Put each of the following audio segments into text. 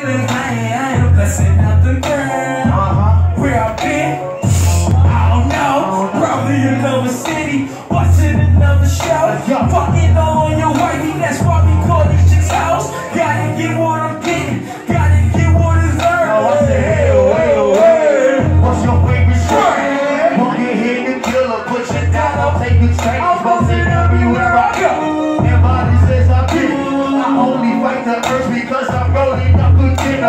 Feeling I am blessing out the ground. Where I've been, I don't know. Probably another city, watching another show. Yeah. Fucking all on your wifey, that's why we call these chicks house. Gotta get what I'm getting, gotta get what is earned. Now I say, hey, oh, hey, oh, hey. What's your favorite? Won't get hit and kill or put you down. I'll take train.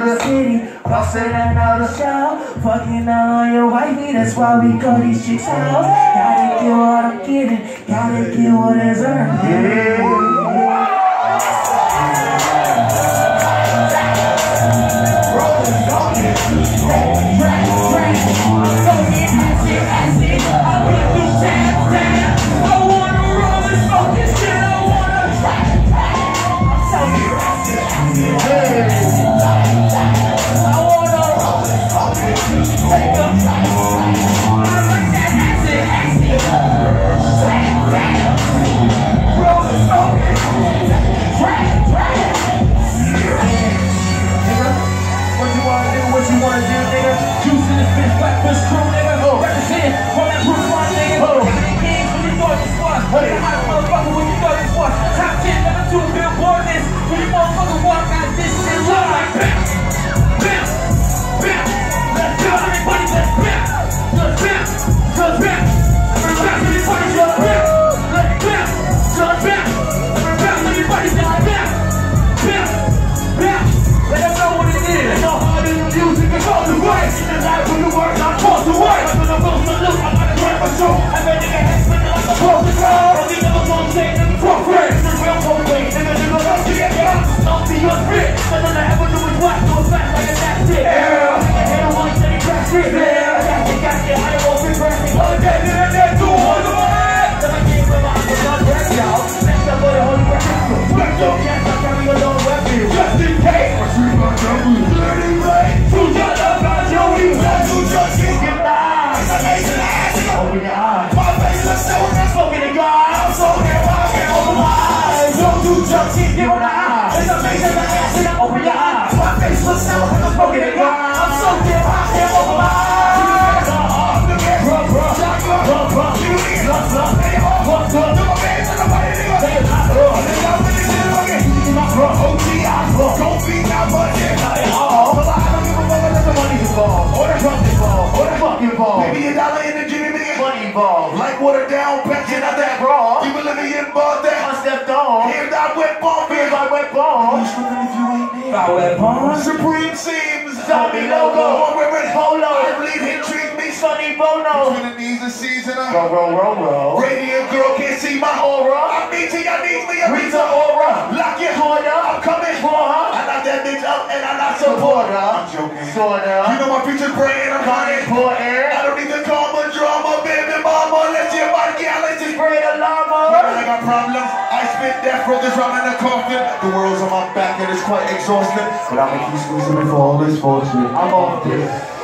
another city, busting another show. Fucking out on your wifey, that's why we call these chicks house. Gotta get what I'm getting, gotta get what is earned. Yeah. What wet ball, here's my wet ball. You slipping if you ain't there. Bow at Bond. Supreme seems zombie logo. Polo. I believe he treat me Sonny Bono. Between the knees and season Roll, roll, roll, roll. Radiant girl can't see my aura. I need to, I need me aura. Lock your horn up. I'm coming for her. I knock that bitch up and I not support her. I'm joking. Sorta. You know my future's bright I'm hot important. I don't need the karma drama, baby mama. Let's your body get let's You know I spit death row this rhyme in a coffin. The world's on my back and it's quite exhausting. But I'ma keep squeezing it for all this fortune. I'm off this.